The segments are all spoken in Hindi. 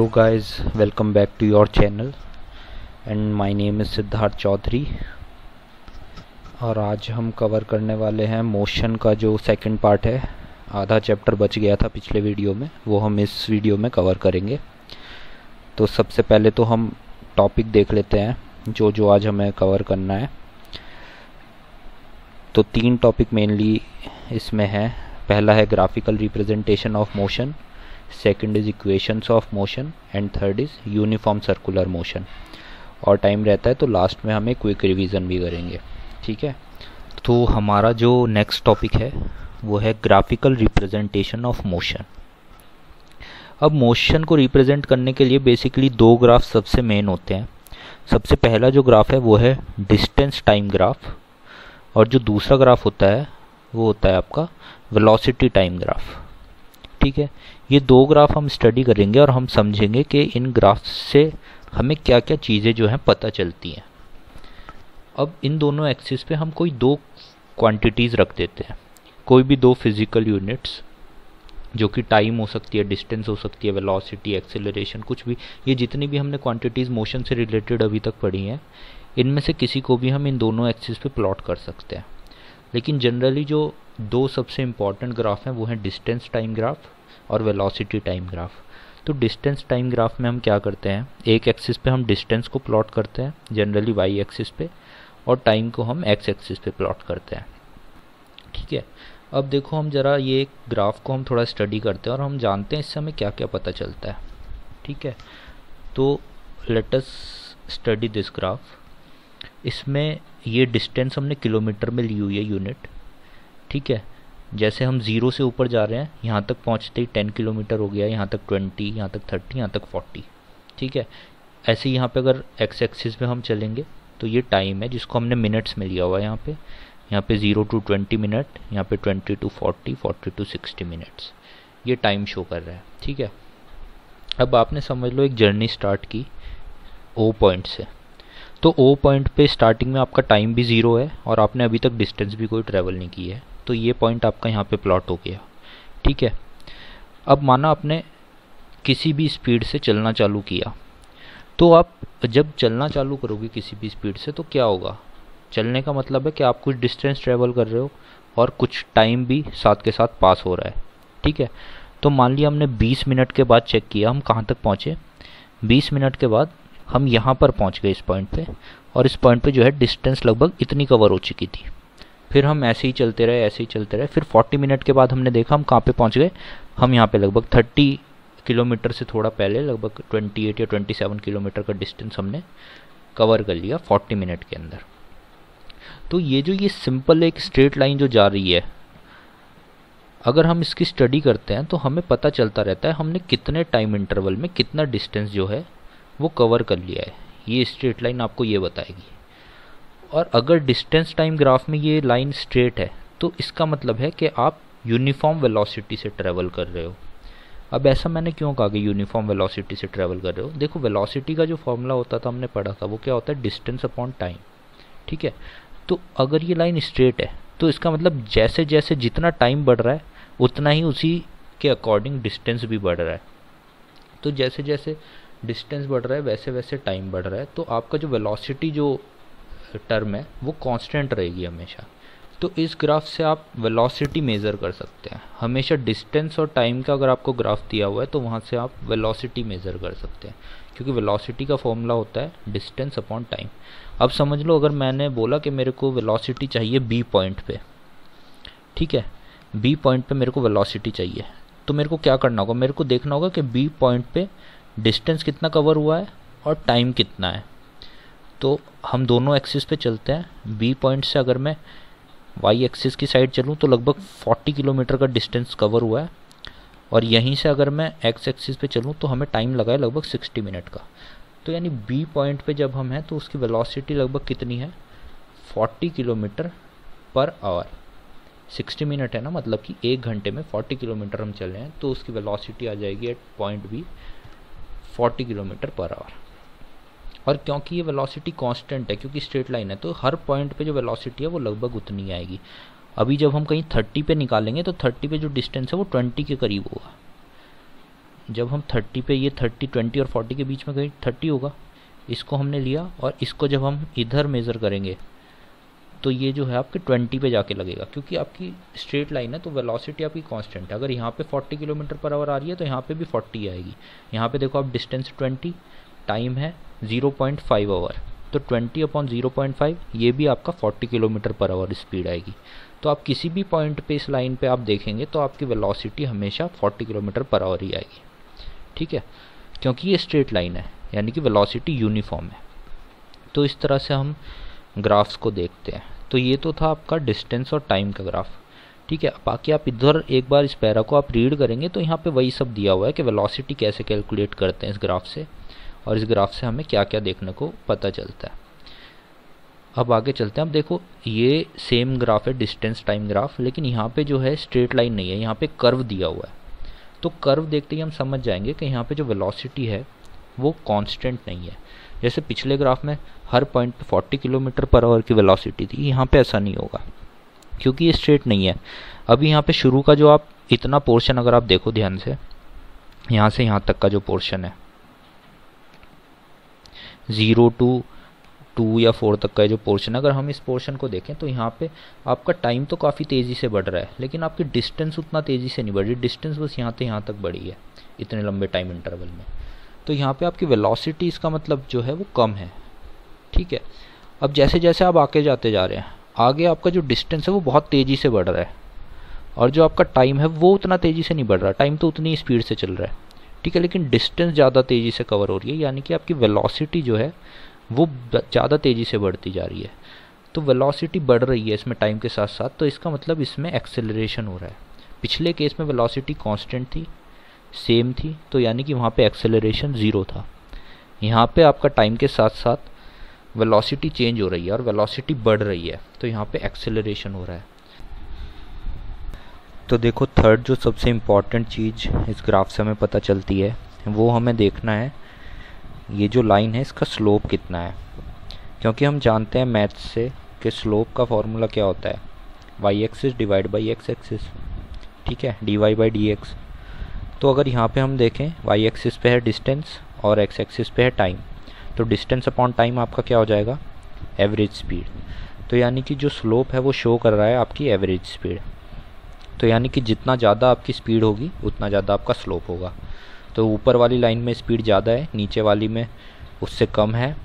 hello, guys. Welcome back to your channel. And my name is Siddharth Chaudhary और आज हम कवर करने वाले हैं मोशन का जो सेकंड पार्ट है। आधा चैप्टर बच गया था पिछले वीडियो में। वो हम इस वीडियो में कवर करेंगे। तो सबसे पहले तो हम टॉपिक देख लेते हैं, जो जो आज हमें कवर करना है। तो तीन टॉपिक मेनली इसमें है। पहला है graphical representation of motion second is equations of motion and third is uniform circular motion और टाइम रहता है तो लास्ट में हमें क्विक रिवीजन भी करेंगे। ठीक है? तो हमारा जो नेक्स्ट टॉपिक है, वो है ग्राफिकल रिप्रेजेंटेशन ऑफ़ मोशन अब मोशन को रिप्रेजेंट करने के लिए बेसिकली दो ग्राफ सबसे मेन होते हैं। सबसे पहला जो ग्राफ है, वो है डिस्टेंस टाइम ग्राफ और जो दूसरा ग्राफ होता है, वो होता है आपका वेलोसिटी टाइम ग्राफ ठीक है? ये दो ग्राफ हम स्टडी करेंगे और हम समझेंगे कि इन ग्राफ से हमें क्या क्या चीज़ें जो हैं पता चलती हैं। अब इन दोनों एक्सिस पे हम कोई दो क्वांटिटीज़ रख देते हैं। कोई भी दो फ़िज़िकल यूनिट्स जो कि टाइम हो सकती है डिस्टेंस हो सकती है वेलोसिटी एक्सेलरेशन कुछ भी, ये जितनी भी हमने क्वांटिटीज़ मोशन से रिलेटेड अभी तक पढ़ी हैं, इनमें से किसी को भी हम इन दोनों एक्सिस पे प्लॉट कर सकते हैं। लेकिन जनरली जो दो सबसे इंपॉर्टेंट ग्राफ हैं, वो हैं डिस्टेंस टाइम ग्राफ और वेलोसिटी टाइम ग्राफ तो डिस्टेंस टाइम ग्राफ में हम क्या करते हैं? एक एक्सिस पे हम डिस्टेंस को प्लॉट करते हैं जनरली वाई एक्सिस पे, और टाइम को हम एक्स एक्सिस पे प्लॉट करते हैं। ठीक है? अब देखो हम ज़रा ये ग्राफ को हम थोड़ा स्टडी करते हैं और हम जानते हैं इससे हमें क्या क्या पता चलता है। ठीक है? तो लेटस स्टडी दिस ग्राफ इसमें ये डिस्टेंस हमने किलोमीटर में ली हुई है यूनिट ठीक है? जैसे हम ज़ीरो से ऊपर जा रहे हैं, यहाँ तक पहुँचते ही टेन किलोमीटर हो गया, यहाँ तक ट्वेंटी यहाँ तक थर्टी यहाँ तक फोर्टी ठीक है? ऐसे यहाँ पे अगर एक्स एक्सिस पे हम चलेंगे तो ये टाइम है जिसको हमने मिनट्स में लिया हुआ है यहाँ पे। यहाँ पे ज़ीरो टू ट्वेंटी मिनट यहाँ पे twenty to forty forty to sixty minutes ये टाइम शो कर रहा है, ठीक है? अब आपने समझ लो एक जर्नी स्टार्ट की ओ पॉइंट से। तो ओ पॉइंट पे स्टार्टिंग में आपका टाइम भी ज़ीरो है और आपने अभी तक डिस्टेंस भी कोई ट्रैवल नहीं की है। तो ये पॉइंट आपका यहाँ पे प्लॉट हो गया। ठीक है? अब माना आपने किसी भी स्पीड से चलना चालू किया। तो आप जब चलना चालू करोगे किसी भी स्पीड से तो क्या होगा? चलने का मतलब है कि आप कुछ डिस्टेंस ट्रेवल कर रहे हो और कुछ टाइम भी साथ के साथ पास हो रहा है। ठीक है? तो मान लिया हमने 20 मिनट के बाद चेक किया, हम कहाँ तक पहुँचे? 20 मिनट के बाद हम यहाँ पर पहुँच गए इस पॉइंट पे और इस पॉइंट पे जो है डिस्टेंस लगभग इतनी कवर हो चुकी थी। फिर हम ऐसे ही चलते रहे, ऐसे ही चलते रहे। फिर 40 मिनट के बाद हमने देखा हम कहाँ पे पहुँच गए। हम यहाँ पे लगभग 30 किलोमीटर से थोड़ा पहले, लगभग 28 या 27 किलोमीटर का डिस्टेंस हमने कवर कर लिया 40 मिनट के अंदर। तो ये जो ये सिंपल एक स्ट्रेट लाइन जो जा रही है, अगर हम इसकी स्टडी करते हैं तो हमें पता चलता रहता है हमने कितने टाइम इंटरवल में कितना डिस्टेंस जो है वो कवर कर लिया है। ये स्ट्रेट लाइन आपको ये बताएगी। और अगर डिस्टेंस टाइम ग्राफ में ये लाइन स्ट्रेट है तो इसका मतलब है कि आप यूनिफॉर्म वेलोसिटी से ट्रैवल कर रहे हो। अब ऐसा मैंने क्यों कहा कि यूनिफॉर्म वेलोसिटी से ट्रैवल कर रहे हो? देखो वेलोसिटी का जो फॉर्मूला होता था, हमने पढ़ा था, वो क्या होता है? डिस्टेंस अपॉन टाइम ठीक है? तो अगर ये लाइन स्ट्रेट है तो इसका मतलब जैसे जैसे जितना टाइम बढ़ रहा है, उतना ही उसी के अकॉर्डिंग डिस्टेंस भी बढ़ रहा है। तो जैसे जैसे डिस्टेंस बढ़ रहा है वैसे वैसे टाइम बढ़ रहा है तो आपका जो वेलोसिटी जो टर्म है, वो कांस्टेंट रहेगी हमेशा। तो इस ग्राफ से आप वेलोसिटी मेज़र कर सकते हैं। हमेशा डिस्टेंस और टाइम का अगर आपको ग्राफ दिया हुआ है तो वहाँ से आप वेलोसिटी मेज़र कर सकते हैं। क्योंकि वेलोसिटी का फॉर्मूला होता है डिस्टेंस अपॉन टाइम अब समझ लो, अगर मैंने बोला कि मेरे को वेलोसिटी चाहिए बी पॉइंट पे, ठीक है? बी पॉइंट पे मेरे को वेलोसिटी चाहिए। तो मेरे को क्या करना होगा? मेरे को देखना होगा कि बी पॉइंट पे डिस्टेंस कितना कवर हुआ है और टाइम कितना है। तो हम दोनों एक्सिस पे चलते हैं। बी पॉइंट से अगर मैं वाई एक्सिस की साइड चलूँ तो लगभग 40 किलोमीटर का डिस्टेंस कवर हुआ है। और यहीं से अगर मैं एक्स एक्सिस पे चलूँ तो हमें टाइम लगा है लगभग 60 मिनट का। तो यानी बी पॉइंट पे जब हम हैं तो उसकी वेलोसिटी लगभग कितनी है? 40 किलोमीटर पर आवर 60 मिनट है ना मतलब कि एक घंटे में 40 किलोमीटर हम चल रहे हैं तो उसकी वेलोसिटी आ जाएगी at point B 40 kilometre per hour और क्योंकि ये वेलोसिटी कांस्टेंट है, क्योंकि स्ट्रेट लाइन है तो हर पॉइंट पे जो वेलोसिटी है, वो लगभग उतनी आएगी। अभी जब हम कहीं 30 पे निकालेंगे तो 30 पे जो डिस्टेंस है, वो 20 के करीब होगा। जब हम थर्टी पे, ये थर्टी ट्वेंटी और फोर्टी के बीच में कहीं थर्टी होगा, इसको हमने लिया और इसको जब हम इधर मेज़र करेंगे तो ये जो है आपके ट्वेंटी पे जाके लगेगा, क्योंकि आपकी स्ट्रेट लाइन है तो वेलोसिटी आपकी कांस्टेंट है। अगर यहाँ पे फोर्टी किलोमीटर पर आवर आ रही है तो यहाँ पे भी फोर्टी आएगी। यहाँ पे देखो आप डिस्टेंस ट्वेंटी टाइम है ज़ीरो पॉइंट फाइव आवर तो twenty upon zero point five ये भी आपका forty kilometre per hour speed आएगी। तो आप किसी भी पॉइंट पे इस लाइन पे आप देखेंगे तो आपकी वेलोसिटी हमेशा फोर्टी किलोमीटर पर आवर ही आएगी। ठीक है? क्योंकि ये स्ट्रेट लाइन है, यानी कि वेलोसिटी यूनिफॉर्म है। तो इस तरह से हम ग्राफ्स को देखते हैं। तो ये तो था आपका डिस्टेंस और टाइम का ग्राफ ठीक है? बाकी आप इधर एक बार इस पैरा को आप रीड करेंगे तो यहाँ पे वही सब दिया हुआ है कि वेलोसिटी कैसे कैलकुलेट करते हैं इस ग्राफ से। और इस ग्राफ से हमें क्या क्या देखने को पता चलता है। अब आगे चलते हैं। अब देखो, ये सेम ग्राफ है डिस्टेंस टाइम ग्राफ लेकिन यहाँ पे जो है स्ट्रेट लाइन नहीं है, यहाँ पे कर्व दिया हुआ है। तो कर्व देखते ही हम समझ जाएँगे कि यहाँ पे जो वेलोसिटी है, वो कांस्टेंट नहीं है। जैसे पिछले ग्राफ में हर पॉइंट पे 40 किलोमीटर पर आवर की वेलोसिटी थी, यहाँ पे ऐसा नहीं होगा, क्योंकि ये स्ट्रेट नहीं है। अभी यहाँ पे शुरू का जो आप इतना पोर्शन अगर आप देखो ध्यान से, यहाँ से यहाँ तक का जो पोर्शन है ज़ीरो टू टू या फोर तक का जो पोर्शन अगर हम इस पोर्शन को देखें तो यहाँ पे आपका टाइम तो काफ़ी तेज़ी से बढ़ रहा है, लेकिन आपकी डिस्टेंस उतना तेज़ी से नहीं बढ़ रही डिस्टेंस बस यहाँ से यहाँ तक बढ़ी है, इतने लंबे टाइम इंटरवल में। तो यहाँ पे आपकी वेलोसिटी इसका मतलब जो है वो कम है, ठीक है? अब जैसे जैसे आप आगे जाते जा रहे हैं, आगे आपका जो डिस्टेंस है वो बहुत तेज़ी से बढ़ रहा है, और जो आपका टाइम है वो उतना तेज़ी से नहीं बढ़ रहा टाइम तो उतनी स्पीड से चल रहा है। ठीक है, लेकिन डिस्टेंस ज़्यादा तेज़ी से कवर हो रही है, यानी कि आपकी वेलोसिटी जो है, वो ज़्यादा तेज़ी से बढ़ती जा रही है। तो वेलोसिटी बढ़ रही है इसमें टाइम के साथ साथ तो इसका मतलब इसमें एक्सेलरेशन हो रहा है। पिछले केस में वेलोसिटी कांस्टेंट थी सेम थी तो यानी कि वहाँ पे एक्सेलरेशन ज़ीरो था। यहाँ पे आपका टाइम के साथ साथ वेलोसिटी चेंज हो रही है और वेलोसिटी बढ़ रही है तो यहाँ पे एक्सेलरेशन हो रहा है। तो देखो थर्ड जो सबसे इंपॉर्टेंट चीज़ इस ग्राफ से हमें पता चलती है, वो हमें देखना है, ये जो लाइन है, इसका स्लोप कितना है। क्योंकि हम जानते हैं मैथ से कि स्लोप का फॉर्मूला क्या होता है। Y axis divide by X axis ठीक है? D Y by D X तो अगर यहाँ पे हम देखें वाई एक्सिस पे है डिस्टेंस और एक्स एक्सिस पे है टाइम तो डिस्टेंस अपॉन टाइम आपका क्या हो जाएगा? एवरेज स्पीड तो यानी कि जो स्लोप है, वो शो कर रहा है आपकी एवरेज स्पीड तो यानी कि जितना ज़्यादा आपकी स्पीड होगी, उतना ज़्यादा आपका स्लोप होगा। तो ऊपर वाली लाइन में स्पीड ज़्यादा है, नीचे वाली में उससे कम है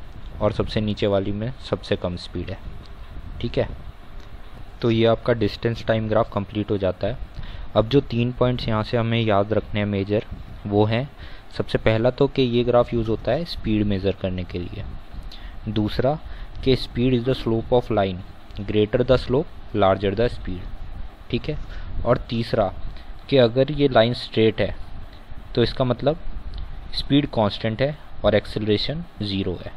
और सबसे नीचे वाली में सबसे कम स्पीड है। ठीक है? तो ये आपका डिस्टेंस टाइम ग्राफ कंप्लीट हो जाता है। अब जो तीन पॉइंट्स यहाँ से हमें याद रखने हैं मेजर, वो हैं, सबसे पहला तो कि ये ग्राफ यूज़ होता है स्पीड मेज़र करने के लिए। दूसरा कि speed is the slope of line, greater the slope, larger the speed. ठीक है? और तीसरा कि अगर ये लाइन स्ट्रेट है तो इसका मतलब स्पीड कांस्टेंट है और एक्सेलरेशन ज़ीरो है।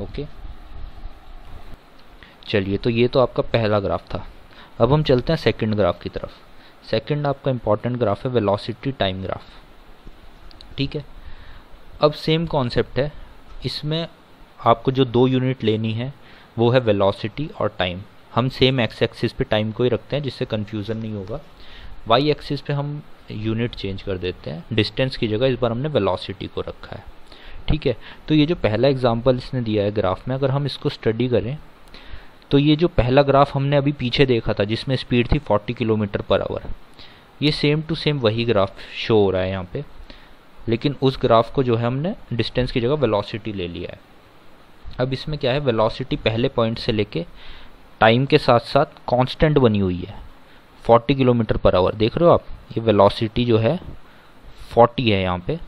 ओके? चलिए तो ये तो आपका पहला ग्राफ था। अब हम चलते हैं सेकंड ग्राफ की तरफ़। सेकंड आपका इंपॉर्टेंट ग्राफ है वेलोसिटी टाइम ग्राफ। ठीक है? अब सेम कॉन्सेप्ट है। इसमें आपको जो दो यूनिट लेनी है, वो है वेलोसिटी और टाइम। हम सेम एक्स एक्सिस पे टाइम को ही रखते हैं, जिससे कन्फ्यूज़न नहीं होगा। वाई एक्सिस पे हम यूनिट चेंज कर देते हैं। डिस्टेंस की जगह इस बार हमने वेलोसिटी को रखा है। ठीक है? तो ये जो पहला एग्जांपल इसने दिया है ग्राफ में, अगर हम इसको स्टडी करें तो ये जो पहला ग्राफ हमने अभी पीछे देखा था, जिसमें स्पीड थी 40 किलोमीटर पर आवर ये सेम टू सेम वही ग्राफ शो हो रहा है यहाँ पे। लेकिन उस ग्राफ को जो है हमने डिस्टेंस की जगह वेलोसिटी ले लिया है। अब इसमें क्या है? वेलोसिटी पहले पॉइंट से लेके टाइम के साथ साथ कांस्टेंट बनी हुई है। 40 किलोमीटर पर आवर देख रहे हो आप? ये वेलोसिटी जो है 40 है यहाँ पे।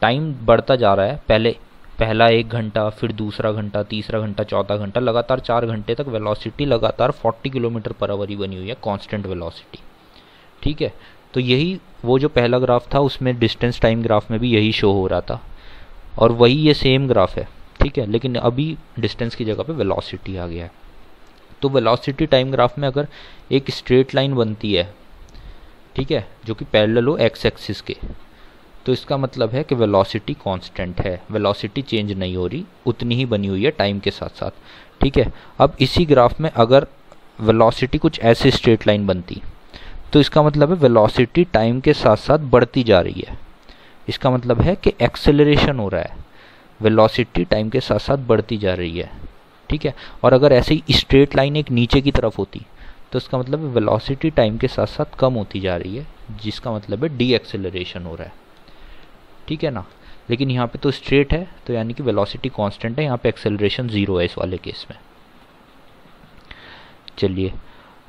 टाइम बढ़ता जा रहा है। पहले, पहला एक घंटा, फिर दूसरा घंटा, तीसरा घंटा, चौथा घंटा, लगातार चार घंटे तक वेलोसिटी लगातार 40 किलोमीटर पर आवर ही बनी हुई है कांस्टेंट वेलोसिटी ठीक है? तो यही वो जो पहला ग्राफ था, उसमें डिस्टेंस टाइम ग्राफ में भी यही शो हो रहा था। और वही ये सेम ग्राफ है। ठीक है? लेकिन अभी डिस्टेंस की जगह पे वेलोसिटी आ गया है। तो वेलोसिटी टाइम ग्राफ में अगर एक स्ट्रेट लाइन बनती है, ठीक है, जो कि पैरेलल हो एक्स एक्सिस के तो इसका मतलब है कि वेलोसिटी कांस्टेंट है। वेलोसिटी चेंज नहीं हो रही, उतनी ही बनी हुई है टाइम के साथ साथ ठीक है। अब इसी ग्राफ में अगर वेलोसिटी कुछ ऐसे स्ट्रेट लाइन बनती तो इसका मतलब है वेलोसिटी टाइम के साथ साथ बढ़ती जा रही है। इसका मतलब है कि एक्सेलरेशन हो रहा है। वेलोसिटी टाइम के साथ साथ बढ़ती जा रही है। ठीक है? और अगर ऐसे ही स्ट्रेट लाइन एक नीचे की तरफ़ होती तो इसका मतलब वेलोसिटी टाइम के साथ साथ कम होती जा रही है, जिसका मतलब है डी एक्सेलरेशन हो रहा है। ठीक है ना? लेकिन यहाँ पे तो स्ट्रेट है तो यानी कि वेलोसिटी कांस्टेंट है, यहाँ पे एक्सेलरेशन ज़ीरो है इस वाले केस में। चलिए,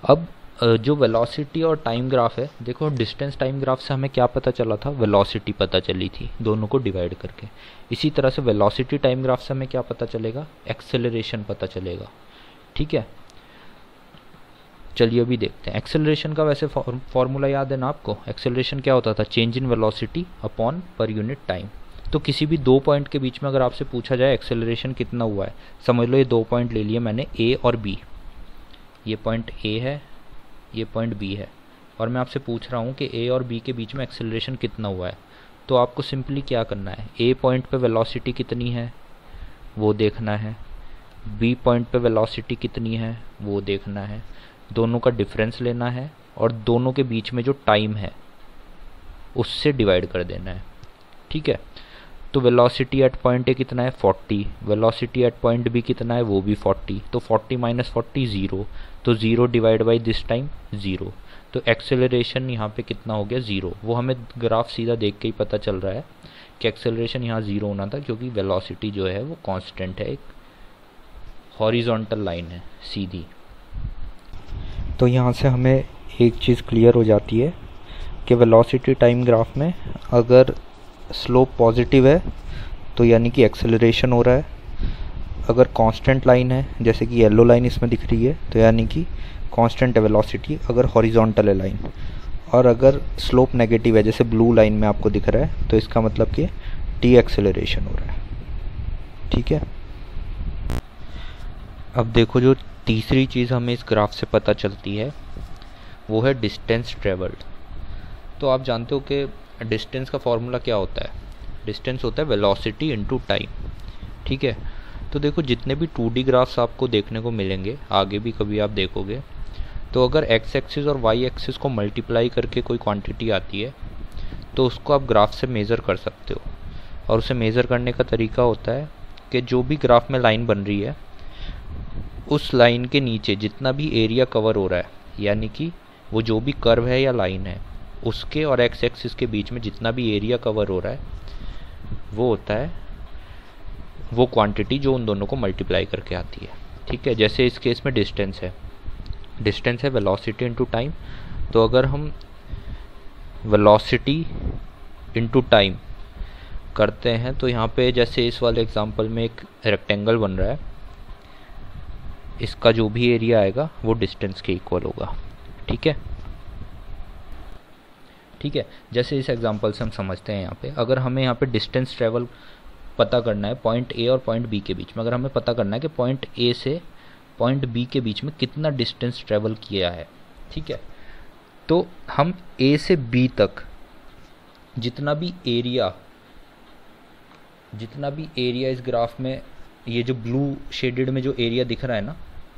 अब जो वेलोसिटी और टाइम ग्राफ है, देखो डिस्टेंस टाइम ग्राफ से हमें क्या पता चला था? वेलोसिटी पता चली थी, दोनों को डिवाइड करके। इसी तरह से वेलोसिटी टाइम ग्राफ से हमें क्या पता चलेगा? एक्सेलरेशन पता चलेगा। ठीक है? चलिए अभी देखते हैं। एक्सेलरेशन का वैसे फॉर्मूला याद है ना आपको? एक्सेलरेशन क्या होता था? Change in velocity upon per unit time तो किसी भी दो पॉइंट के बीच में अगर आपसे पूछा जाए एक्सेलरेशन कितना हुआ है? समझ लो ये दो पॉइंट ले लिए मैंने ए और बी ये पॉइंट ए है ये पॉइंट बी है। और मैं आपसे पूछ रहा हूँ कि ए और बी के बीच में एक्सेलरेशन कितना हुआ है। तो आपको सिंपली क्या करना है? ए पॉइंट पे वेलोसिटी कितनी है? वो देखना है। बी पॉइंट पे वेलोसिटी कितनी है? वो देखना है। दोनों का डिफरेंस लेना है और दोनों के बीच में जो टाइम है, उससे डिवाइड कर देना है। ठीक है? तो वेलोसिटी एट पॉइंट ए कितना है? 40 वेलोसिटी एट पॉइंट बी कितना है? वो भी 40 तो 40 माइनस फोर्टी ज़ीरो तो zero divide by this time zero तो एक्सेलरेशन यहाँ पे कितना हो गया? ज़ीरो वो हमें ग्राफ सीधा देख के ही पता चल रहा है कि एक्सेलरेशन यहाँ ज़ीरो होना था क्योंकि वेलोसिटी जो है वो कांस्टेंट है, एक हॉरिजॉन्टल लाइन है, सीधी। तो यहाँ से हमें एक चीज़ क्लियर हो जाती है कि वेलोसिटी टाइम ग्राफ में अगर स्लोप पॉजिटिव है तो यानी कि एक्सेलरेशन हो रहा है। अगर कांस्टेंट लाइन है, जैसे कि येलो लाइन इसमें दिख रही है तो यानी कि कांस्टेंट वेलोसिटी अगर हॉरिजॉन्टल है लाइन और अगर स्लोप नेगेटिव है, जैसे ब्लू लाइन में आपको दिख रहा है तो इसका मतलब कि टी एक्सेलरेशन हो रहा है। ठीक है? अब देखो जो तीसरी चीज़ हमें इस ग्राफ से पता चलती है, वो है डिस्टेंस ट्रेवल्ड तो आप जानते हो कि डिस्टेंस का फॉर्मूला क्या होता है? डिस्टेंस होता है वेलोसिटी इनटू टाइम। ठीक है? तो देखो, जितने भी टू डी ग्राफ्स आपको देखने को मिलेंगे, आगे भी कभी आप देखोगे तो अगर एक्स एक्सिस और वाई एक्सिस को मल्टीप्लाई करके कोई क्वांटिटी आती है तो उसको आप ग्राफ से मेज़र कर सकते हो। और उसे मेज़र करने का तरीका होता है कि जो भी ग्राफ में लाइन बन रही है, उस लाइन के नीचे जितना भी एरिया कवर हो रहा है, यानी कि वो जो भी कर्व है या लाइन है उसके और एक्स एक्सिस के बीच में जितना भी एरिया कवर हो रहा है, वो होता है, वो क्वांटिटी जो उन दोनों को मल्टीप्लाई करके आती है। ठीक है? जैसे इस केस में डिस्टेंस है। डिस्टेंस है वेलोसिटी इनटू टाइम तो अगर हम वेलोसिटी इनटू टाइम करते हैं तो यहाँ पे जैसे इस वाले एग्जांपल में एक रेक्टेंगल बन रहा है, इसका जो भी एरिया आएगा, वो डिस्टेंस के इक्वल होगा। ठीक है? ठीक है? जैसे इस एग्जांपल से हम समझते हैं यहाँ पे। अगर हमें यहाँ पे डिस्टेंस ट्रेवल पता करना है पॉइंट ए और पॉइंट बी के बीच में, अगर हमें पता करना है कि पॉइंट ए से पॉइंट बी के बीच में कितना डिस्टेंस ट्रेवल किया है, ठीक है? तो हम ए से बी तक जितना भी एरिया जितना भी एरिया इस ग्राफ में, ये जो ब्लू शेडेड में जो एरिया दिख रहा है ना,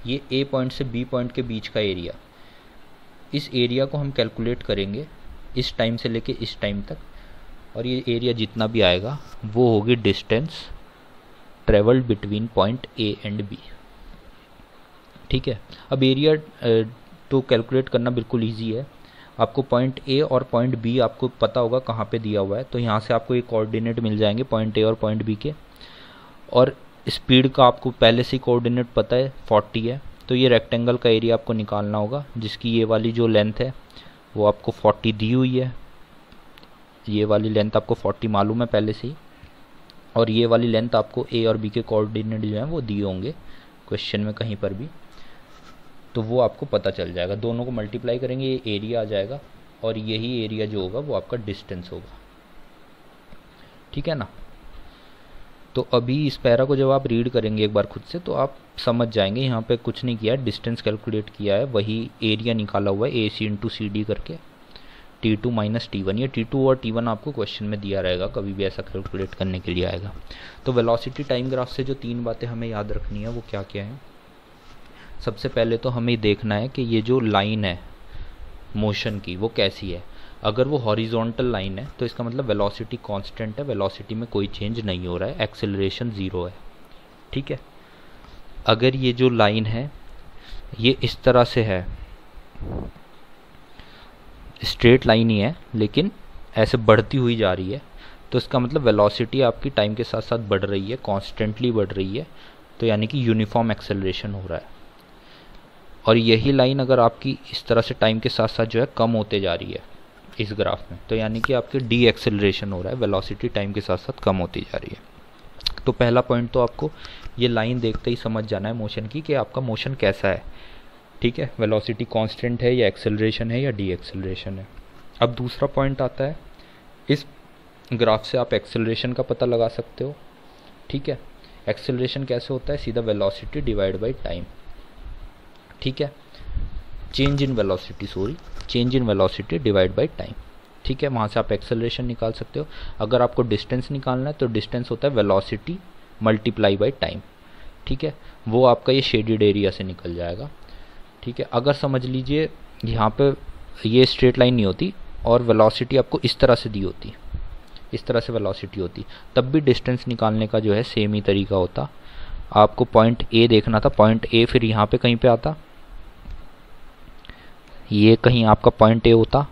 ये ए पॉइंट से बी पॉइंट के बीच का एरिया इस एरिया को हम कैलकुलेट करेंगे। इस टाइम से लेके इस टाइम तक। और ये एरिया जितना भी आएगा, वो होगी distance travelled between point A and B ठीक है? अब एरिया तो कैलकुलेट करना बिल्कुल ईजी है। आपको पॉइंट ए और पॉइंट बी आपको पता होगा कहाँ पे दिया हुआ है। तो यहाँ से आपको एक कोऑर्डिनेट मिल जाएँगे पॉइंट ए और पॉइंट बी के। और स्पीड का आपको पहले से कोऑर्डिनेट पता है 40 है। तो ये रेक्टेंगल का एरिया आपको निकालना होगा, जिसकी ये वाली जो लेंथ है वो आपको 40 दी हुई है। ये वाली लेंथ आपको 40 मालूम है पहले से ही। और ये वाली लेंथ आपको ए और बी के कोऑर्डिनेट जो हैं वो दिए होंगे क्वेश्चन में कहीं पर भी। तो वो आपको पता चल जाएगा। दोनों को मल्टीप्लाई करेंगे, ये एरिया आ जाएगा और यही एरिया जो होगा वो आपका डिस्टेंस होगा। ठीक है ना? तो अभी इस पैरा को जब आप रीड करेंगे एक बार खुद से तो आप समझ जाएँगे यहाँ पे कुछ नहीं किया है डिस्टेंस कैलकुलेट किया है, वही एरिया निकाला हुआ है A C into C D करके T two minus T one ये टी टू और टी वन आपको क्वेश्चन में दिया रहेगा, कभी भी ऐसा कैलकुलेट करने के लिए आएगा। तो वेलोसिटी टाइम ग्राफ से जो तीन बातें हमें याद रखनी है, वो क्या क्या है? सबसे पहले तो हमें देखना है कि ये जो लाइन है मोशन की, वो कैसी है? अगर वो हॉरिजॉन्टल लाइन है तो इसका मतलब वेलोसिटी कांस्टेंट है वेलोसिटी में कोई चेंज नहीं हो रहा है एक्सेलरेशन ज़ीरो है। ठीक है? अगर ये जो लाइन है, ये इस तरह से है स्ट्रेट लाइन ही है, लेकिन ऐसे बढ़ती हुई जा रही है तो इसका मतलब वेलोसिटी आपकी टाइम के साथ साथ बढ़ रही है कॉन्स्टेंटली बढ़ रही है तो यानी कि यूनिफॉर्म एक्सेलरेशन हो रहा है। और यही लाइन अगर आपकी इस तरह से टाइम के साथ साथ जो है, कम होते जा रही है इस ग्राफ में। तो यानी कि आपके डी एक्सेलरेशन हो रहा है, वेलोसिटी टाइम के साथ साथ कम होती जा रही है। तो पहला पॉइंट तो आपको ये लाइन देखते ही समझ जाना है मोशन की कि आपका मोशन कैसा है। ठीक है? वेलोसिटी कांस्टेंट है या एक्सेलरेशन है या डी एक्सेलरेशन है। अब दूसरा पॉइंट आता है, इस ग्राफ से आप एक्सेलरेशन का पता लगा सकते हो। ठीक है? एक्सेलरेशन कैसे होता है? सीधा वेलोसिटी डिवाइड बाई टाइम। ठीक है? Change in velocity, sorry. Change in velocity divide by time ठीक है, वहाँ से आप एक्सेलरेशन निकाल सकते हो। अगर आपको डिस्टेंस निकालना है तो डिस्टेंस होता है वेलोसिटी मल्टीप्लाई बाई टाइम ठीक है, वो आपका ये शेडेड एरिया से निकल जाएगा। ठीक है, अगर समझ लीजिए, यहाँ पे ये स्ट्रेट लाइन नहीं होती और वेलोसिटी आपको इस तरह से दी होती। इस तरह से वेलोसिटी होती। तब भी डिस्टेंस निकालने का जो है सेम ही तरीका होता। आपको पॉइंट ए देखना था पॉइंट ए फिर यहाँ पे कहीं पे आता। ये कहीं आपका पॉइंट ए होता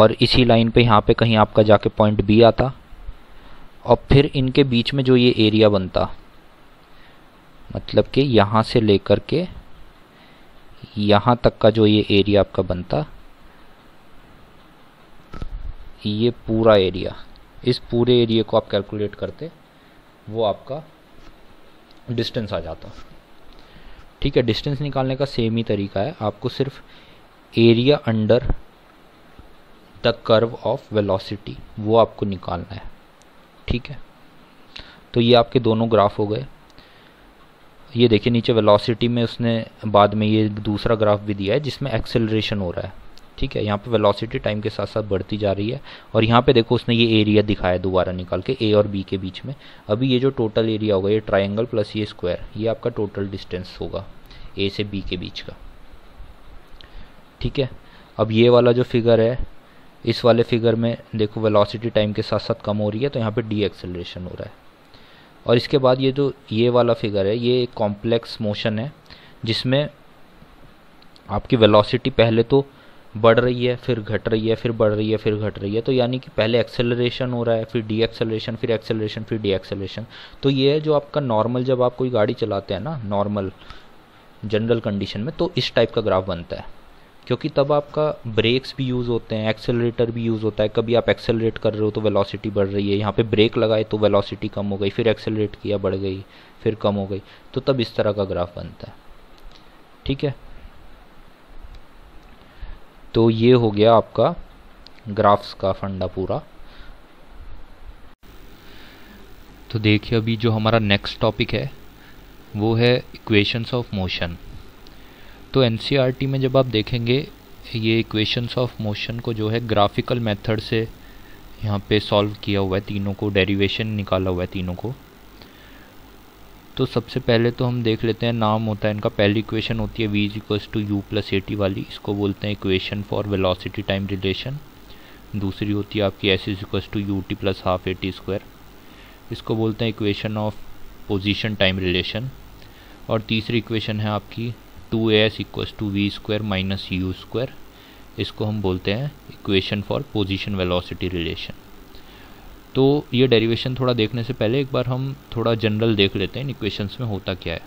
और इसी लाइन पे यहाँ पे कहीं आपका जाके पॉइंट बी आता और फिर इनके बीच में जो ये एरिया बनता मतलब कि यहाँ से लेकर के यहाँ तक का जो ये एरिया आपका बनता, ये पूरा एरिया इस पूरे एरिया को आप कैलकुलेट करते, वो आपका डिस्टेंस आ जाता। ठीक है डिस्टेंस निकालने का सेम ही तरीका है, आपको सिर्फ़ area under the curve of velocity वो आपको निकालना है। ठीक है? तो ये आपके दोनों ग्राफ हो गए। ये देखिए, नीचे वेलोसिटी में उसने बाद में ये दूसरा ग्राफ भी दिया है, जिसमें एक्सेलरेशन हो रहा है। ठीक है? यहाँ पे वेलोसिटी टाइम के साथ साथ बढ़ती जा रही है। और यहाँ पे देखो, उसने ये एरिया दिखाया दोबारा निकाल के ए और बी के बीच में। अभी ये जो टोटल एरिया होगा ये ट्राइंगल प्लस ये स्क्वायर ये आपका टोटल डिस्टेंस होगा ए से बी के बीच का। ठीक है? अब ये वाला जो फिगर है, इस वाले फिगर में देखो वेलोसिटी टाइम के साथ साथ कम हो रही है तो यहाँ पे डी एक्सेलरेशन हो रहा है। और इसके बाद ये जो, ये वाला फिगर है, ये एक कॉम्प्लेक्स मोशन है, जिसमें आपकी वेलोसिटी पहले तो बढ़ रही है, फिर घट रही है, फिर बढ़ रही है, फिर घट रही है तो यानी कि पहले एक्सेलरेशन हो रहा है, फिर डी एक्सेलरेशन फिर एक्सेलरेशन फिर डी एक्सेलरेशन तो ये है जो आपका नॉर्मल जब आप कोई गाड़ी चलाते हैं ना नॉर्मल जनरल कंडीशन में तो इस टाइप का ग्राफ बनता है। क्योंकि तब आपका ब्रेक्स भी यूज़ होते हैं, एक्सेलरेटर भी यूज़ होता है। कभी आप एक्सेलरेट कर रहे हो तो वेलोसिटी बढ़ रही है। यहाँ पे ब्रेक लगाए तो वेलोसिटी कम हो गई, फिर एक्सेलरेट किया बढ़ गई, फिर कम हो गई। तो तब इस तरह का ग्राफ बनता है। ठीक है? तो ये हो गया आपका ग्राफ्स का फंडा पूरा। तो देखिए अभी जो हमारा नेक्स्ट टॉपिक है, वो है इक्वेशंस ऑफ़ मोशन तो एन e में जब आप देखेंगे, ये इक्वेशंस ऑफ़ मोशन को जो है ग्राफिकल मेथड से यहाँ पे सॉल्व किया हुआ है तीनों को डेरिवेशन निकाला हुआ है तीनों को। तो सबसे पहले तो हम देख लेते हैं, नाम होता है इनका, पहली इक्वेशन होती है V is equals to U plus A T वाली, इसको बोलते हैं equation for velocity time relation दूसरी होती है आपकी S is equals to U T plus half A T square इसको बोलते हैं equation of position time relation और तीसरी इक्वेशन है आपकी two A S equals to V square minus U square इसको हम बोलते हैं equation for position velocity relation तो ये डेरिवेशन थोड़ा देखने से पहले एक बार हम थोड़ा जनरल देख लेते हैं इन इक्वेशंस में होता क्या है।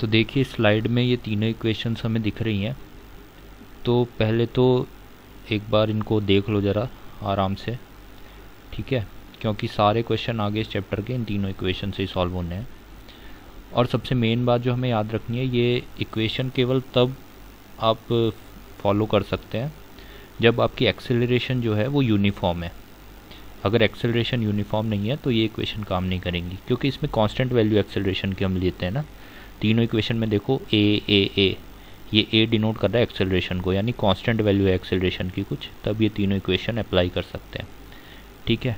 तो देखिए स्लाइड में ये तीनों इक्वेशंस हमें दिख रही हैं। तो पहले तो एक बार इनको देख लो ज़रा आराम से। ठीक है? क्योंकि सारे क्वेश्चन आगे इस चैप्टर के इन तीनों इक्वेशन से ही सॉल्व होने हैं। और सबसे मेन बात जो हमें याद रखनी है, ये इक्वेशन केवल तब आप फॉलो कर सकते हैं, जब आपकी एक्सेलरेशन जो है वो यूनिफॉर्म है। अगर एक्सेलरेशन यूनिफॉर्म नहीं है तो ये इक्वेशन काम नहीं करेंगी, क्योंकि इसमें कांस्टेंट वैल्यू एक्सेलरेशन की हम लेते हैं ना। तीनों इक्वेशन में देखो ए ए ए ये ए डिनोट कर रहा है एक्सेलरेशन को, यानी कांस्टेंट वैल्यू है एक्सेलरेशन की कुछ, तब ये तीनों इक्वेशन अप्लाई कर सकते हैं। ठीक है?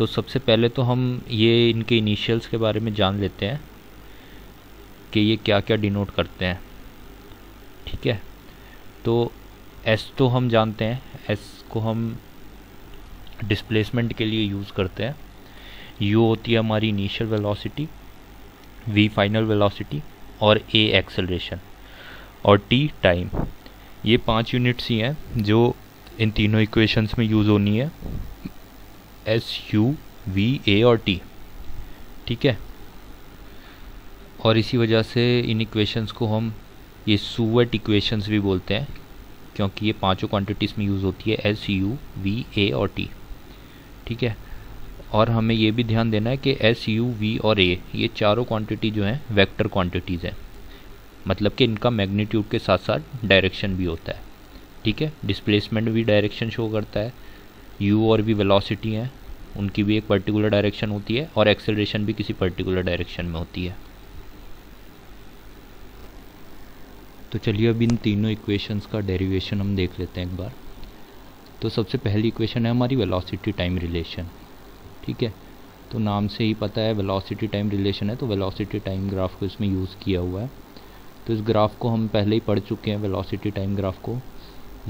तो सबसे पहले तो हम ये इनके इनिशियल्स के बारे में जान लेते हैं कि ये क्या क्या डिनोट करते हैं। ठीक है? तो एस तो हम जानते हैं। एस को हम डिस्प्लेसमेंट के लिए यूज़ करते हैं। यू होती है हमारी initial velocity V final velocity और ए एक्सेलरेशन और टी टाइम ये पाँच यूनिट्स ही हैं जो इन तीनों इक्वेशंस में यूज़ होनी है। एस यू वी ए और टी ठीक है? और इसी वजह से इन इक्वेशंस को हम ये सुवेट इक्वेशंस भी बोलते हैं, क्योंकि ये पाँचों क्वांटिटीज़ में यूज़ होती है एस यू वी ए और टी ठीक है? और हमें ये भी ध्यान देना है कि एस यू वी और ए ये चारों क्वांटिटी जो हैं वेक्टर क्वांटिटीज़ हैं। मतलब कि इनका मैग्नीट्यूड के साथ साथ डायरेक्शन भी होता है। ठीक है? डिस्प्लेसमेंट भी डायरेक्शन शो करता है। यू और भी वेलोसिटी हैं, उनकी भी एक पर्टिकुलर डायरेक्शन होती है और एक्सेलरेशन भी किसी पर्टिकुलर डायरेक्शन में होती है। तो चलिए अब इन तीनों इक्वेशंस का डेरिवेशन हम देख लेते हैं एक बार। तो सबसे पहली इक्वेशन है हमारी वेलोसिटी टाइम रिलेशन ठीक है? तो नाम से ही पता है वेलोसिटी टाइम रिलेशन है तो वेलोसिटी टाइम ग्राफ को इसमें यूज़ किया हुआ है। तो इस ग्राफ को हम पहले ही पढ़ चुके हैं वेलोसिटी टाइम ग्राफ को।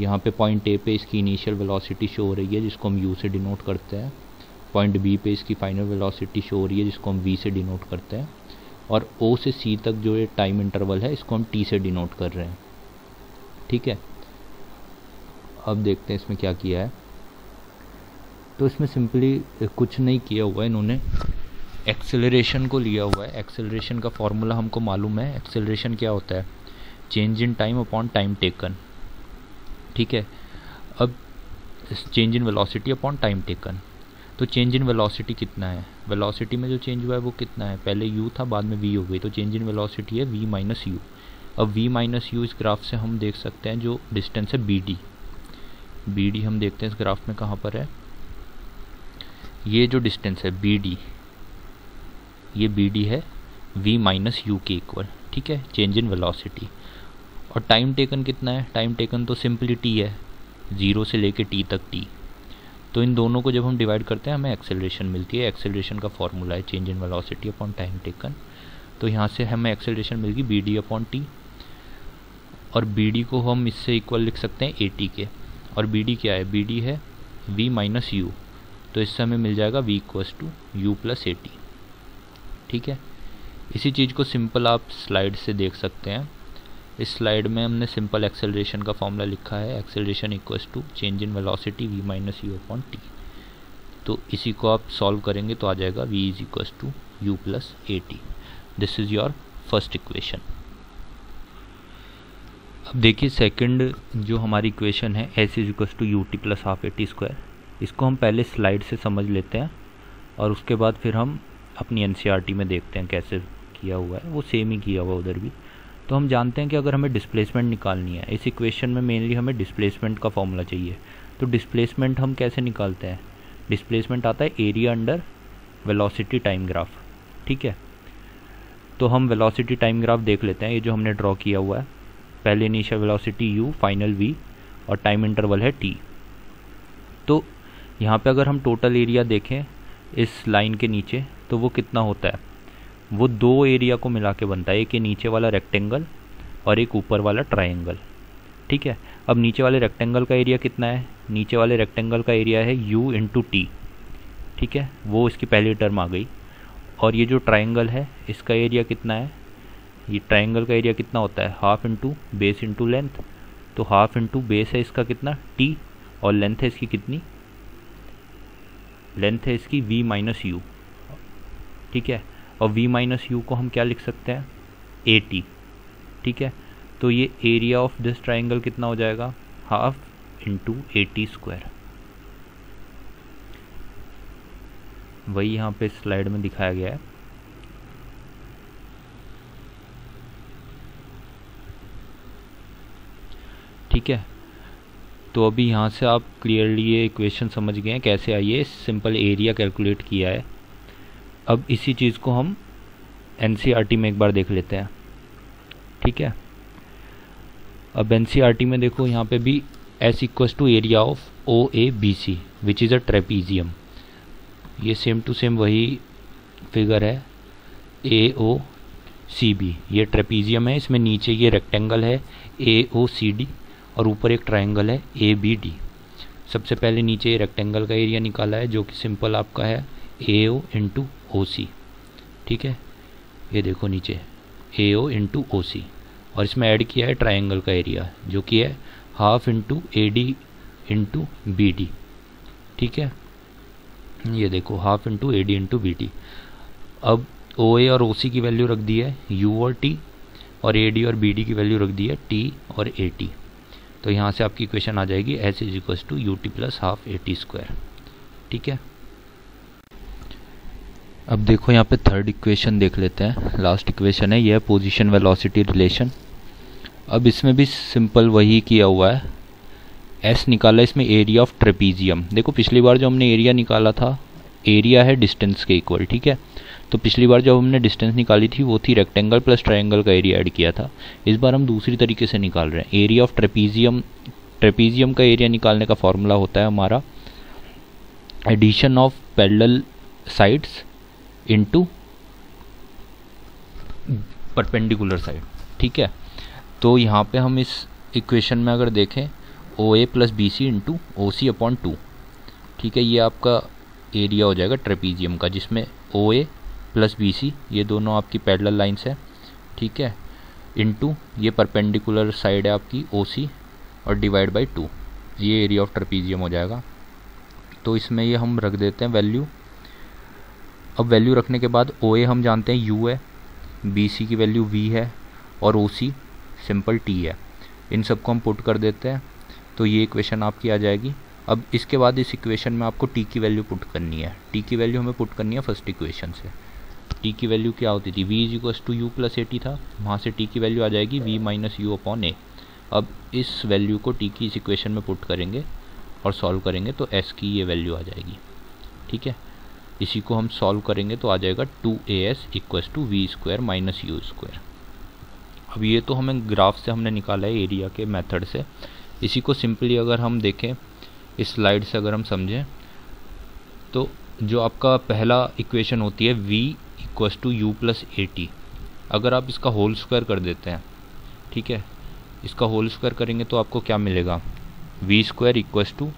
यहाँ पे पॉइंट ए पे इसकी इनिशियल वेलोसिटी शो हो रही है, जिसको हम यू से डिनोट करते हैं। पॉइंट बी पे इसकी फाइनल वेलोसिटी शो हो रही है, जिसको हम वी से डिनोट करते हैं। और ओ से सी तक जो ये टाइम इंटरवल है, इसको हम टी से डिनोट कर रहे हैं। ठीक है? अब देखते हैं इसमें क्या किया है। तो इसमें सिंपली कुछ नहीं किया हुआ है इन्होंने। एक्सेलरेशन को लिया हुआ है। एक्सेलरेशन का फॉर्मूला हमको मालूम है। एक्सेलरेशन क्या होता है? Change in time upon time taken ठीक है? अब change in velocity upon time taken तो चेंज इन वेलोसिटी कितना है? वेलोसिटी में जो चेंज हुआ है वो कितना है? पहले यू था, बाद में वी हो गई तो चेंज इन वेलोसिटी है वी माइनस यू अब वी माइनस यू इस ग्राफ से हम देख सकते हैं जो डिस्टेंस है बी डी बी डी हम देखते हैं इस ग्राफ में कहाँ पर है? ये जो डिस्टेंस है बी डी ये बी डी है वी माइनस यू के इक्वल ठीक है? चेंज इन वेलोसिटी और टाइम टेकन कितना है? टाइम टेकन तो सिंपली टी है। ज़ीरो से लेके टी तक टी तो इन दोनों को जब हम डिवाइड करते हैं, हमें एक्सेलरेशन मिलती है। एक्सेलरेशन का फॉर्मूला है change in velocity upon time taken तो यहाँ से हमें एक्सेलरेशन मिलगी बी डी अपॉन टी और बी डी को हम इससे इक्वल लिख सकते हैं ए टी के। और बी डी क्या है? बी डी है वी माइनस यू तो इससे हमें मिल जाएगा V equals to U plus A T ठीक है? इसी चीज़ को सिंपल आप स्लाइड से देख सकते हैं। इस स्लाइड में हमने सिंपल एक्सेलरेशन का फॉर्मूला लिखा है, acceleration equals to change in velocity V minus U upon T तो इसी को आप सॉल्व करेंगे तो आ जाएगा V is equals to U plus A T this is your first equation अब देखिए सेकंड जो हमारी इक्वेशन है S is equals to U T plus half A T square इसको हम पहले स्लाइड से समझ लेते हैं और उसके बाद फिर हम अपनी एन e में देखते हैं कैसे किया हुआ है। वो सेम ही किया हुआ उधर भी। तो हम जानते हैं कि अगर हमें डिस्प्लेसमेंट निकालनी है, इस इक्वेशन में मेनली हमें डिस्प्लेसमेंट का फॉर्मूला चाहिए। तो डिस्प्लेसमेंट हम कैसे निकालते हैं? डिस्प्लेसमेंट आता है area under velocity time graph ठीक है? तो हम वेलोसिटी टाइम ग्राफ देख लेते हैं, ये जो हमने ड्रॉ किया हुआ है। पहले initial velocity U final V और टाइम इंटरवल है टी तो यहाँ पे अगर हम टोटल एरिया देखें, इस लाइन के नीचे तो वो कितना होता है? वो दो एरिया को मिला के बनता है, एक ये नीचे वाला रेक्टेंगल और एक ऊपर वाला ट्राइंगल ठीक है? अब नीचे वाले रेक्टेंगल का एरिया कितना है? नीचे वाले रेक्टेंगल का एरिया है यू इंटू टी ठीक है? वो इसकी पहली टर्म आ गई। और ये जो ट्राइंगल है, इसका एरिया कितना है? ये ट्राइंगल का एरिया कितना होता है? Half into base into length तो हाफ़ इंटू बेस है इसका कितना? टी और लेंथ है इसकी कितनी? लेंथ है इसकी v माइनस यू ठीक है? और v माइनस यू को हम क्या लिख सकते हैं? ए टी ठीक है? तो ये एरिया ऑफ़ दिस ट्राइंगल कितना हो जाएगा? Half into A T square वही यहाँ पे स्लाइड में दिखाया गया है। ठीक है? तो अभी यहाँ से आप क्लियरली ये इक्वेशन समझ गए हैं, कैसे आइए सिंपल एरिया कैलकुलेट किया है। अब इसी चीज़ को हम एन e में एक बार देख लेते हैं। ठीक है? अब एन e में देखो, यहाँ पे भी S equals to area of O A B C which is a trapezium ये सेम टू सेम वही फिगर है ए ओ सी बी ये ट्रेपीजियम है, इसमें नीचे ये रेक्टेंगल है ए ओ सी डी और ऊपर एक ट्राइंगल है ए बी डी सबसे पहले नीचे रेक्टेंगल का एरिया निकाला है, जो कि सिंपल आपका है ए ओ इंटू ओ सी ठीक है? ये देखो नीचे। ए ओ इंटू ओ सी और इसमें ऐड किया है ट्राइंगल का एरिया जो कि है half into A D into B D ठीक है? ये देखो half into A D into B D अब ओ ए और ओ सी की वैल्यू रख दी है यू और टी और ए डी और बी डी की वैल्यू रख दी है टी और ए टी तो यहाँ से आपकी इक्वेशन आ जाएगी S is equals to U T plus half A T square ठीक है? अब देखो यहाँ पे थर्ड इक्वेशन देख लेते हैं। लास्ट इक्वेशन है यह पोजीशन वेलोसिटी रिलेशन अब इसमें भी सिंपल वही किया हुआ है। एस निकाला इसमें एरिया ऑफ़ ट्रेपीजियम देखो, पिछली बार जो हमने एरिया निकाला था एरिया है डिस्टेंस के इक्वल ठीक है? तो पिछली बार जब हमने डिस्टेंस निकाली थी, वो थी रेक्टेंगल प्लस ट्रायंगल का एरिया ऐड किया था। इस बार हम दूसरी तरीके से निकाल रहे हैं। एरिया ऑफ़ ट्रेपीजियम ट्रेपीजियम का एरिया निकालने का फॉर्मूला होता है हमारा। Addition of parallel sides into perpendicular side ठीक है? तो यहाँ पे हम इस इक्वेशन में अगर देखें O A plus B C into O C upon two ठीक है? ये आपका एरिया हो जाएगा ट्रेपीजियम का, जिसमें ओ ए प्लस बी सी ये दोनों आपकी पैडल लाइन्स है, ठीक है? इंटू ये परपेंडिकुलर साइड है आपकी ओ सी और डिवाइड बाई टू ये एरिया ऑफ़ ट्रपीजियम हो जाएगा। तो इसमें ये हम रख देते हैं वैल्यू अब वैल्यू रखने के बाद ओ ए हम जानते हैं यू है बी सी की वैल्यू वी है और ओ सी सिंपल टी है। इन सबको हम पुट कर देते हैं तो ये इक्वेशन आपकी आ जाएगी। अब इसके बाद इस इक्वेशन में आपको टी की वैल्यू पुट करनी है। टी की वैल्यू हमें पुट करनी है फ़र्स्ट इक्वेशन से। टी की वैल्यू क्या होती थी? V is equals to U plus A T था, वहाँ से टी की वैल्यू आ जाएगी V minus U upon A अब इस वैल्यू को टी की इस इक्वेशन में पुट करेंगे और सॉल्व करेंगे तो एस की ये वैल्यू आ जाएगी। ठीक है? इसी को हम सॉल्व करेंगे तो आ जाएगा two A S equals to V square minus U square अब ये तो हमें ग्राफ से हमने निकाला है एरिया के मेथड से। इसी को सिंपली अगर हम देखें, इस स्लाइड से अगर हम समझें तो जो आपका पहला इक्वेशन होती है v equals to U plus A T अगर आप इसका होल स्क्वायर कर देते हैं, ठीक है, इसका होल स्क्वायर करेंगे तो आपको क्या मिलेगा? V square equals to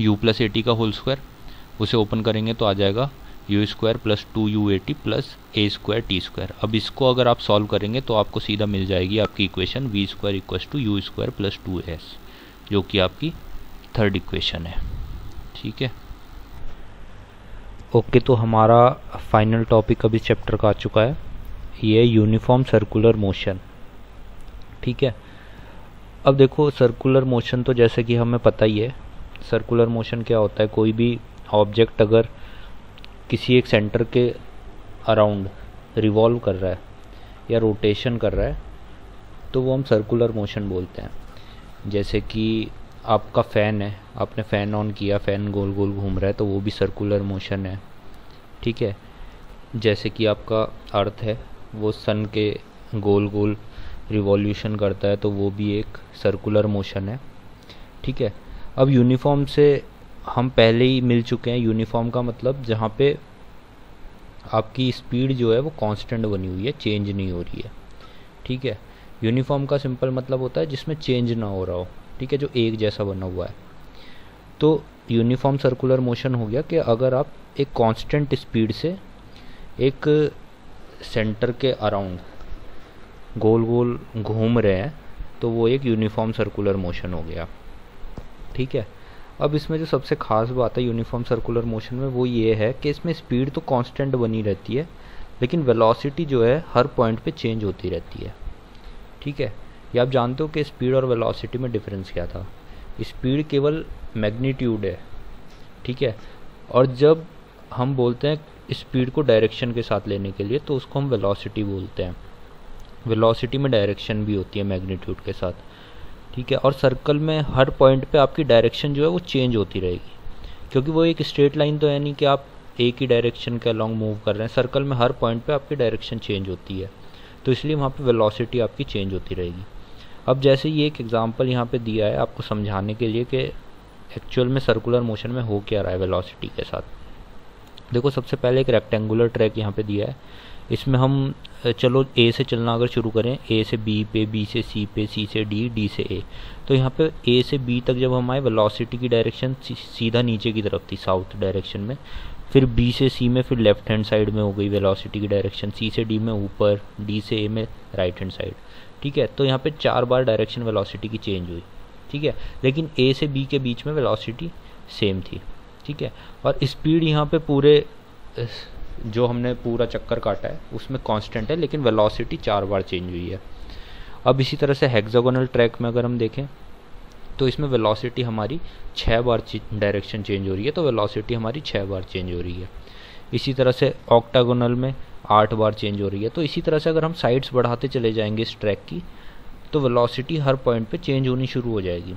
U plus A T का होल स्क्वायर उसे ओपन करेंगे तो आ जाएगा U square plus two U A T plus A square T square अब इसको अगर आप सॉल्व करेंगे तो आपको सीधा मिल जाएगी आपकी equation V square equals to U square plus two S जो कि आपकी थर्ड इक्वेशन है। ठीक है? ओके तो हमारा फाइनल टॉपिक अभी चैप्टर का आ चुका है। ये यूनिफॉर्म सर्कुलर मोशन ठीक है? अब देखो सर्कुलर मोशन तो जैसे कि हमें पता ही है सर्कुलर मोशन क्या होता है? कोई भी ऑब्जेक्ट अगर किसी एक सेंटर के अराउंड रिवॉल्व कर रहा है या रोटेशन कर रहा है तो वो हम सर्कुलर मोशन बोलते हैं। जैसे कि आपका फ़ैन है, आपने फ़ैन ऑन किया, फ़ैन गोल गोल घूम रहा है तो वो भी सर्कुलर मोशन है। ठीक है? जैसे कि आपका अर्थ है, वो सन के गोल गोल रिवॉल्यूशन करता है तो वो भी एक सर्कुलर मोशन है। ठीक है? अब यूनिफॉर्म से हम पहले ही मिल चुके हैं यूनिफॉर्म का मतलब जहाँ पे आपकी स्पीड जो है वो कांस्टेंट बनी हुई है चेंज नहीं हो रही है। ठीक है? यूनिफॉर्म का सिंपल मतलब होता है जिसमें चेंज ना हो रहा हो। ठीक है? जो एक जैसा बना हुआ है। तो यूनिफॉर्म सर्कुलर मोशन हो गया कि अगर आप एक कांस्टेंट स्पीड से एक सेंटर के अराउंड गोल गोल घूम रहे हैं तो वो एक यूनिफॉर्म सर्कुलर मोशन हो गया। ठीक है? अब इसमें जो सबसे ख़ास बात है यूनिफॉर्म सर्कुलर मोशन में, वो ये है कि इसमें स्पीड तो कांस्टेंट बनी रहती है, लेकिन वेलोसिटी जो है, हर पॉइंट पे चेंज होती रहती है। ठीक है? ये आप जानते हो कि स्पीड और वेलोसिटी में डिफरेंस क्या था? स्पीड केवल मैग्नीट्यूड है। ठीक है? और जब हम बोलते हैं स्पीड को डायरेक्शन के साथ लेने के लिए तो उसको हम वेलोसिटी बोलते हैं। वेलोसिटी में डायरेक्शन भी होती है मैग्नीट्यूड के साथ। ठीक है? और सर्कल में हर पॉइंट पे आपकी डायरेक्शन जो है वो चेंज होती रहेगी। क्योंकि वो एक स्ट्रेट लाइन तो है नहीं कि आप एक ही डायरेक्शन के अलॉन्ग मूव कर रहे हैं। सर्कल में हर पॉइंट पे आपकी डायरेक्शन चेंज होती है। तो इसलिए वहाँ पे वेलोसिटी आपकी चेंज होती रहेगी। अब जैसे ये एक एग्ज़ाम्पल यहाँ पे दिया है आपको समझाने के लिए कि एक्चुअल में सर्कुलर मोशन में हो क्या रहा है वेलोसिटी के साथ। देखो, सबसे पहले एक रेक्टेंगुलर ट्रैक यहाँ पे दिया है। इसमें हम चलो ए से चलना अगर शुरू करें ए से बी पे बी से सी पे सी से डी डी से ए तो यहाँ पे ए से बी तक जब हम आए वेलोसिटी की डायरेक्शन सीधा नीचे की तरफ़ थी साउथ डायरेक्शन में। फिर बी से सी में फिर लेफ़्ट हैंड साइड में हो गई वेलोसिटी की डायरेक्शन सी से डी में ऊपर डी से ए में राइट हैंड साइड ठीक है? तो यहाँ पे चार बार डायरेक्शन वेलोसिटी की चेंज हुई। ठीक है? लेकिन ए से बी के बीच में वेलोसिटी सेम थी। ठीक है? और स्पीड यहाँ पे पूरे जो हमने पूरा चक्कर काटा है, उसमें कांस्टेंट है, लेकिन वेलोसिटी चार बार चेंज हुई है। अब इसी तरह से हेक्सागोनल ट्रैक में अगर हम देखें तो इसमें वेलोसिटी हमारी छः बार डायरेक्शन चेंज हो रही है तो वेलोसिटी हमारी छः बार चेंज हो रही है। इसी तरह से ऑक्टागोनल में आठ बार चेंज हो रही है। तो इसी तरह से अगर हम साइड्स बढ़ाते चले जाएँगे इस ट्रैक की तो वेलोसिटी हर पॉइंट पे चेंज होनी शुरू हो जाएगी।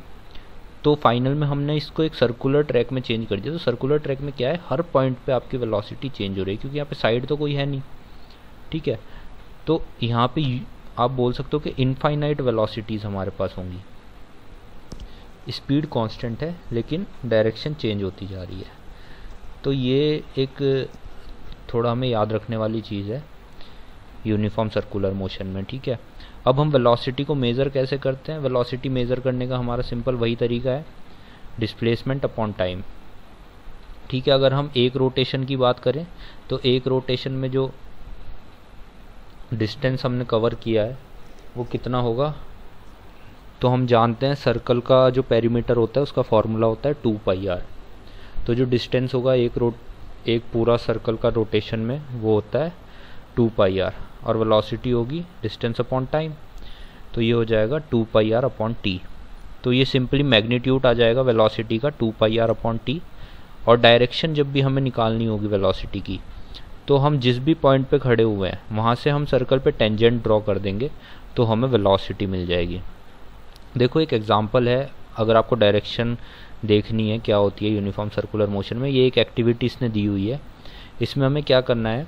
तो फाइनल में हमने इसको एक सर्कुलर ट्रैक में चेंज कर दिया। तो सर्कुलर ट्रैक में क्या है? हर पॉइंट पे आपकी वेलोसिटी चेंज हो रही है, क्योंकि यहाँ पे साइड तो कोई है नहीं। ठीक है? तो यहाँ पे आप बोल सकते हो कि इनफाइनाइट वेलोसिटीज़ हमारे पास होंगी। स्पीड कांस्टेंट है, लेकिन डायरेक्शन चेंज होती जा रही है। तो ये एक थोड़ा हमें याद रखने वाली चीज़ है यूनिफॉर्म सर्कुलर मोशन में। ठीक है? अब हम वेलोसिटी को मेज़र कैसे करते हैं? वेलोसिटी मेज़र करने का हमारा सिंपल वही तरीका है डिस्प्लेसमेंट अपॉन टाइम ठीक है, अगर हम एक रोटेशन की बात करें तो एक रोटेशन में जो डिस्टेंस हमने कवर किया है, वो कितना होगा? तो हम जानते हैं सर्कल का जो पेरीमीटर होता है, उसका फॉर्मूला होता है टू पाई आर तो जो डिस्टेंस होगा एक रोट एक पूरा सर्कल का रोटेशन में, वो होता है टू पाई आर और वेलोसिटी होगी डिस्टेंस अपॉन टाइम तो ये हो जाएगा two pi R upon T तो ये सिंपली मैग्नीट्यूड आ जाएगा वेलोसिटी का two pi R upon T और डायरेक्शन जब भी हमें निकालनी होगी वेलोसिटी की तो हम जिस भी पॉइंट पे खड़े हुए हैं, वहाँ से हम सर्कल पे टेंजेंट ड्रॉ कर देंगे तो हमें वेलोसिटी मिल जाएगी। देखो एक एग्जांपल है, अगर आपको डायरेक्शन देखनी है, क्या होती है यूनिफॉर्म सर्कुलर मोशन में, ये एक एक्टिविटी इसने दी हुई है। इसमें हमें क्या करना है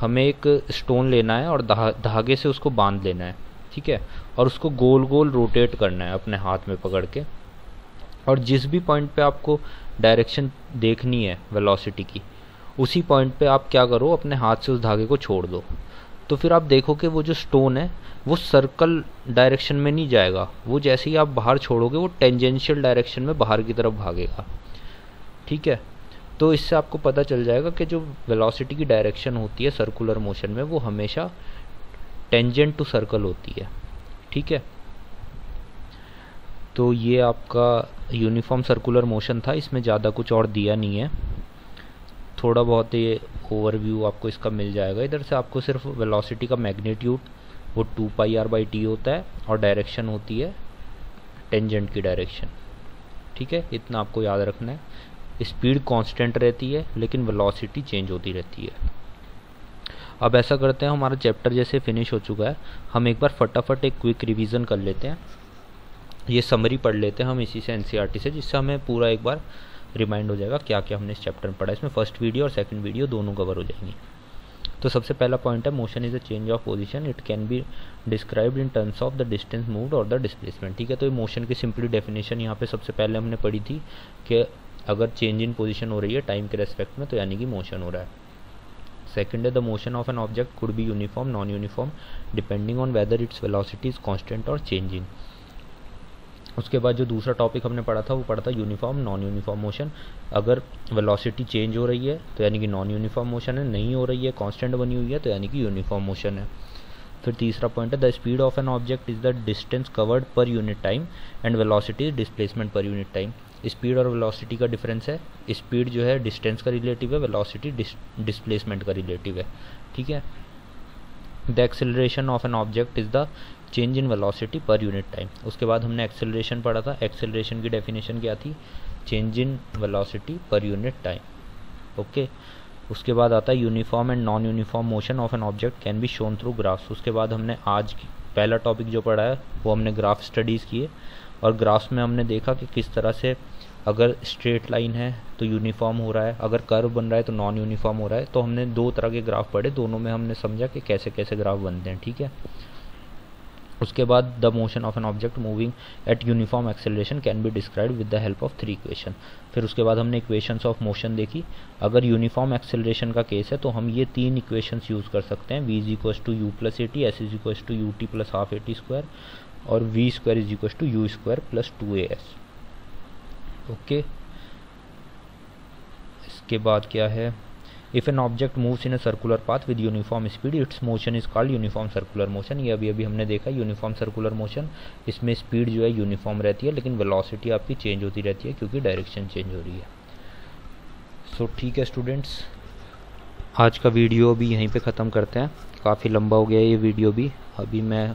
हमें एक स्टोन लेना है और धागे से उसको बाँध लेना है, ठीक है? और उसको गोल गोल रोटेट करना है अपने हाथ में पकड़ के। और जिस भी पॉइंट पे आपको डायरेक्शन देखनी है वेलोसिटी की, उसी पॉइंट पे आप क्या करो, अपने हाथ से उस धागे को छोड़ दो। तो फिर आप देखो कि वो जो स्टोन है, वो सर्कल डायरेक्शन में नहीं जाएगा। वो जैसे ही आप बाहर छोड़ोगे, वो टेंजेंशियल डायरेक्शन में बाहर की तरफ़ भागेगा। ठीक है? तो इससे आपको पता चल जाएगा कि जो वेलोसिटी की डायरेक्शन होती है सर्कुलर मोशन में, वो हमेशा टेंजेंट टू सर्कल होती है। ठीक है? तो ये आपका यूनिफॉर्म सर्कुलर मोशन था, इसमें ज़्यादा कुछ और दिया नहीं है। थोड़ा बहुत ये ओवरव्यू आपको इसका मिल जाएगा। इधर से आपको सिर्फ़ वेलोसिटी का मैग्नीट्यूड वो two pi R by T होता है और डायरेक्शन होती है टेंजेंट की डायरेक्शन ठीक है? इतना आपको याद रखना है। स्पीड कांस्टेंट रहती है, लेकिन वेलोसिटी चेंज होती रहती है। अब ऐसा करते हैं, हमारा चैप्टर जैसे फिनिश हो चुका है। हम एक बार फटाफट एक क्विक रिवीजन कर लेते हैं। ये समरी पढ़ लेते हैं हम इसी से एन e से, जिससे हमें पूरा एक बार रिमाइंड हो जाएगा क्या क्या हमने इस चैप्टर में पढ़ा इसमें फ़र्स्ट वीडियो और सेकंड वीडियो दोनों कवर हो जाएँगी। तो सबसे पहला पॉइंट है motion is a change of position it can be described in terms of the distance moved और द डिस्प्लेसमेंट ठीक है तो ये मोशन की सिंपली डेफिनेशन यहाँ पे सबसे पहले हमने पढ़ी थी कि अगर चेंज इन पोजिशन हो रही है टाइम के रेस्पेक्ट में तो यानी कि मोशन हो रहा है। सेकेंड है the motion of an object could be uniform non uniform depending on whether its velocity is constant और चेंजिंग उसके बाद जो दूसरा टॉपिक हमने पढ़ा था, वो पढ़ा था यूनिफॉर्म नॉन यूनिफॉर्म मोशन अगर वेलोसिटी चेंज हो रही है तो यानी कि नॉन यूनिफॉर्म मोशन है, नहीं हो रही है कांस्टेंट बनी हुई है तो यानी कि यूनिफॉर्म मोशन है। फिर तीसरा पॉइंट है the speed of an object is the distance covered per unit time and velocity displacement per unit time speed और वेलोसिटी का डिफरेंस है। स्पीड जो है डिस्टेंस का रिलेटिव है वेलोसिटी डिस्प्लेसमेंट का रिलेटिव है। ठीक है? The acceleration of an object is the change in velocity per unit time उसके बाद हमने एक्सेलरेशन पढ़ा था। एक्सेलरेशन की डेफिनेशन क्या थी? Change in velocity per unit time okay उसके बाद आता है uniform and non uniform motion of an object can be shown through graphs उसके बाद हमने आज पहला टॉपिक जो पढ़ा है, वो हमने ग्राफ स्टडीज़ किए। और ग्राफ्स में हमने देखा कि किस तरह से अगर स्ट्रेट लाइन है तो यूनिफॉर्म हो रहा है, अगर कर्व बन रहा है तो नॉन यूनिफॉर्म हो रहा है तो हमने दो तरह के ग्राफ पढ़े, दोनों में हमने समझा कि कैसे कैसे ग्राफ बनते हैं, ठीक है? उसके बाद the motion of an object moving at uniform acceleration can be describe with the help of three equation फिर उसके बाद हमने इक्वेशंस ऑफ़ मोशन देखी। अगर यूनिफॉर्म एक्सेलरेशन का केस है तो हम ये तीन इक्वेशंस यूज़ कर सकते हैं V is equals to U plus A T S is equals to U T plus half A T square और V square is equals to U square plus two A S okay इसके बाद क्या है? If an object moves in a circular path with uniform speed its motion is called uniform circular motion ये अभी अभी हमने देखा यूनिफॉर्म सर्कुलर मोशन इसमें स्पीड जो है यूनिफॉर्म रहती है लेकिन वेलोसिटी आपकी चेंज होती रहती है क्योंकि डायरेक्शन चेंज हो रही है। सो so, ठीक है स्टूडेंट्स आज का वीडियो भी यहीं पे ख़त्म करते हैं। काफ़ी लंबा हो गया ये वीडियो भी। अभी मैं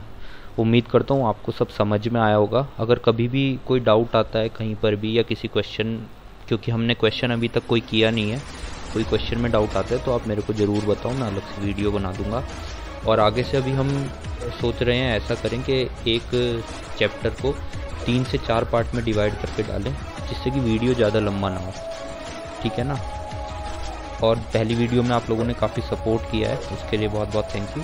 उम्मीद करता हूँ आपको सब समझ में आया होगा। अगर कभी भी कोई डाउट आता है कहीं पर भी या किसी क्वेश्चन क्योंकि हमने क्वेश्चन अभी तक कोई किया नहीं है, कोई क्वेश्चन में डाउट आता है तो आप मेरे को ज़रूर बताओ, मैं अलग से वीडियो बना दूँगा। और आगे से अभी हम सोच रहे हैं, ऐसा करें कि एक चैप्टर को तीन से चार पार्ट में डिवाइड करके डालें, जिससे कि वीडियो ज़्यादा लंबा ना हो। ठीक है ना? और पहली वीडियो में आप लोगों ने काफ़ी सपोर्ट किया है, उसके लिए बहुत बहुत थैंक यू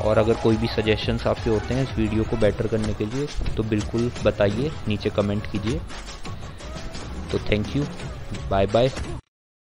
और अगर कोई भी सजेशंस आपके होते हैं इस वीडियो को बेटर करने के लिए तो बिल्कुल बताइए, नीचे कमेंट कीजिए। तो थैंक यू बाय बाय